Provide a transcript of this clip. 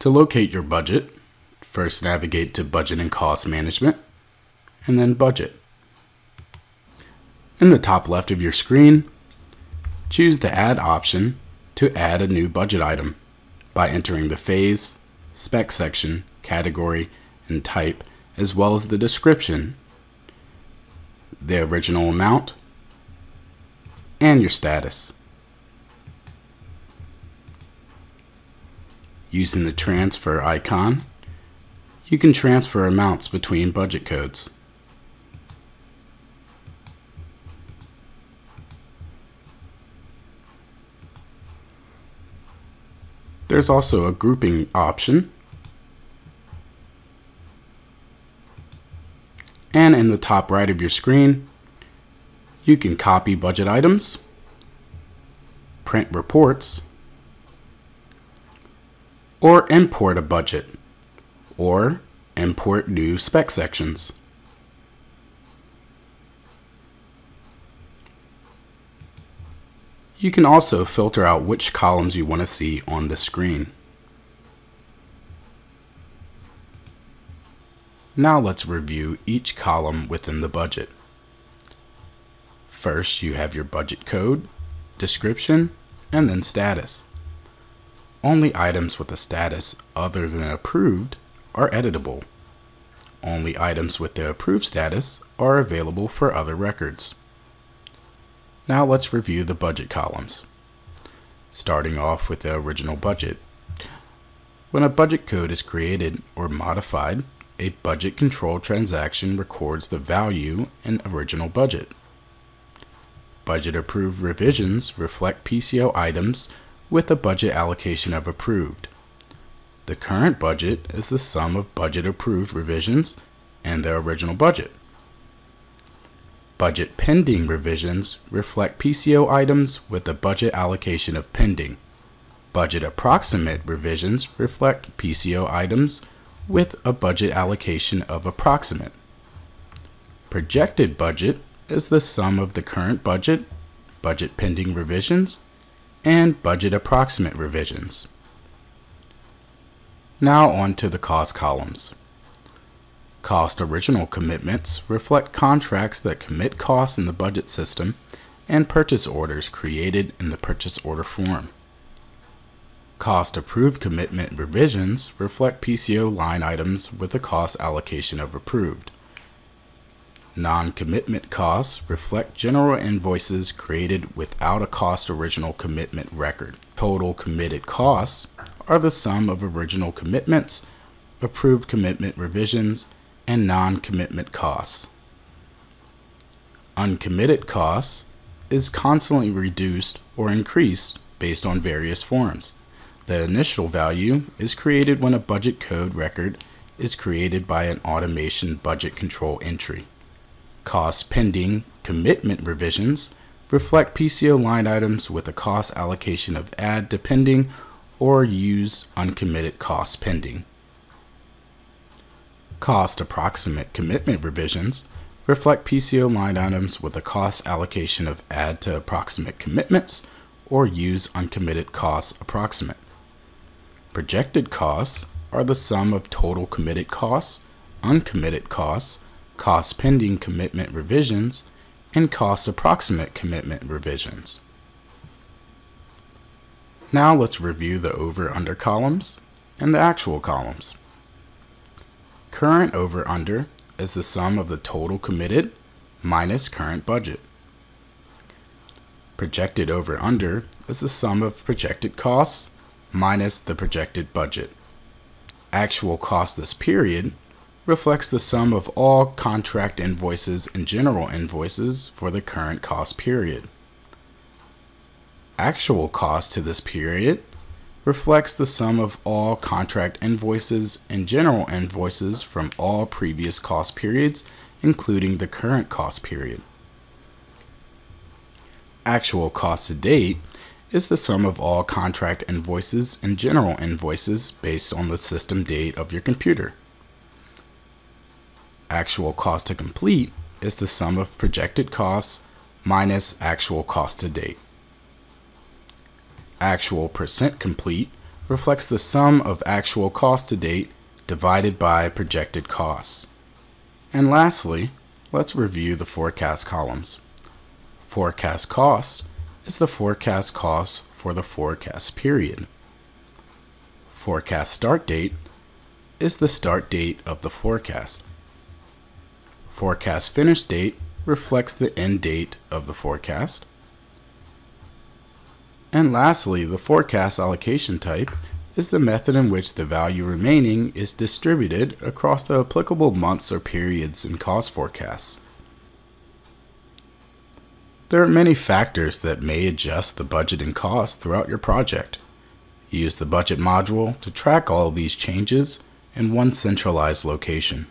To locate your budget, first navigate to Budget and Cost Management, and then Budget. In the top left of your screen, choose the Add option to add a new budget item by entering the phase, spec section, category, and type, as well as the description, the original amount, and your status. Using the transfer icon, you can transfer amounts between budget codes. There's also a grouping option. And in the top right of your screen, you can copy budget items, print reports, or import a budget, or import new spec sections. You can also filter out which columns you want to see on the screen. Now let's review each column within the budget. First, you have your budget code, description, and then status. Only items with a status other than approved are editable. Only items with the approved status are available for other records. Now let's review the budget columns. Starting off with the original budget. When a budget code is created or modified, a budget control transaction records the value in original budget. Budget approved revisions reflect PCO items with a budget allocation of approved. The current budget is the sum of budget approved revisions and the original budget. Budget pending revisions reflect PCO items with a budget allocation of pending. Budget approximate revisions reflect PCO items with a budget allocation of approximate. Projected budget is the sum of the current budget, budget pending revisions, and budget approximate revisions. Now on to the cost columns. Cost original commitments reflect contracts that commit costs in the budget system and purchase orders created in the purchase order form. Cost approved commitment revisions reflect PCO line items with a cost allocation of approved. Non-commitment costs reflect general invoices created without a cost original commitment record. Total committed costs are the sum of original commitments, approved commitment revisions, and non-commitment costs. Uncommitted costs is constantly reduced or increased based on various forms. The initial value is created when a budget code record is created by an automation budget control entry. Cost pending commitment revisions reflect PCO line items with a cost allocation of add to pending or use uncommitted cost pending. Cost approximate commitment revisions reflect PCO line items with a cost allocation of add to approximate commitments or use uncommitted costs approximate. Projected costs are the sum of total committed costs, uncommitted costs, cost pending commitment revisions, and cost approximate commitment revisions. Now let's review the over-under columns and the actual columns. Current over-under is the sum of the total committed minus current budget. Projected over-under is the sum of projected costs minus the projected budget. Actual cost this period reflects the sum of all contract invoices and general invoices for the current cost period. Actual cost to this period reflects the sum of all contract invoices and general invoices from all previous cost periods, including the current cost period. Actual cost to date is the sum of all contract invoices and general invoices based on the system date of your computer actual cost to complete is the sum of projected costs minus actual cost to date. Actual percent complete reflects the sum of actual cost to date divided by projected costs. And lastly, let's review the forecast columns. Forecast cost is the forecast cost for the forecast period. Forecast start date is the start date of the forecast. Forecast finish date reflects the end date of the forecast. And lastly, the forecast allocation type is the method in which the value remaining is distributed across the applicable months or periods in cost forecasts. There are many factors that may adjust the budget and cost throughout your project. Use the budget module to track all of these changes in one centralized location.